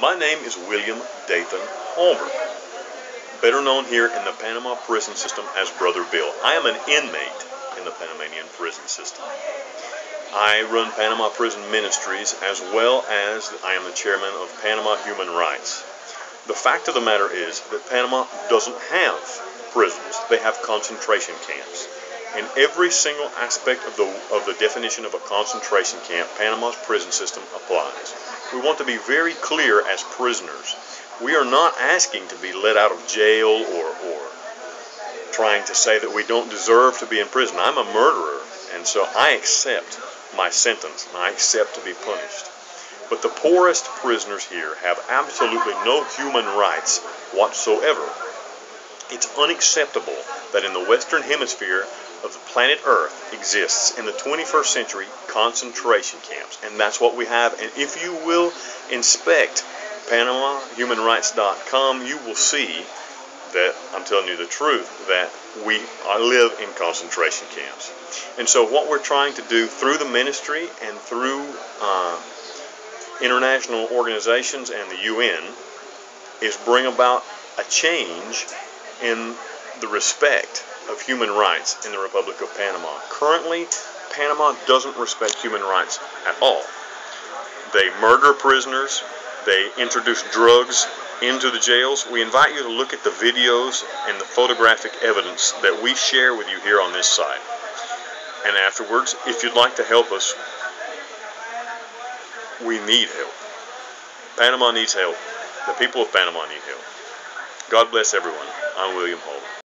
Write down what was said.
My name is William Dathan Holbert, better known here in the Panama prison system as Brother Bill. I am an inmate in the Panamanian prison system. I run Panama Prison Ministries as well as I am the chairman of Panama Human Rights. The fact of the matter is that Panama doesn't have prisons, they have concentration camps. In every single aspect of the, of the definition of a concentration camp, Panama's prison system applies. We want to be very clear as prisoners. We are not asking to be let out of jail or, or trying to say that we don't deserve to be in prison. I'm a murderer, and so I accept my sentence, and I accept to be punished. But the poorest prisoners here have absolutely no human rights whatsoever. It's unacceptable that in the Western Hemisphere of the planet Earth exists in the 21st century concentration camps. And that's what we have. And if you will inspect PanamaHumanRights.com, you will see that I'm telling you the truth, that we live in concentration camps. And so, what we're trying to do through the ministry and through uh, international organizations and the UN is bring about a change in the respect of human rights in the Republic of Panama. Currently, Panama doesn't respect human rights at all. They murder prisoners, they introduce drugs into the jails. We invite you to look at the videos and the photographic evidence that we share with you here on this site. And afterwards, if you'd like to help us, we need help. Panama needs help. The people of Panama need help. God bless everyone. I'm William Holt.